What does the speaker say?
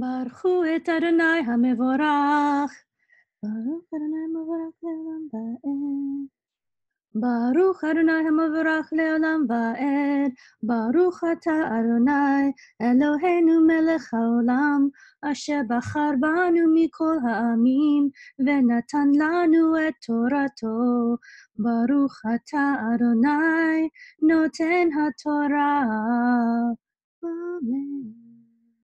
Barchu et Adonai ha-mevorach. Baruch Adonai ha-mevorach le'olam Baruch Adonai ha-mevorach le'olam ba'ed. Baruch ata Eloheinu melech ha'olam. Asher bachar mikol ha'amim. Ve'natan lanu et Torato. Baruch ata Adonai noten HaTorah.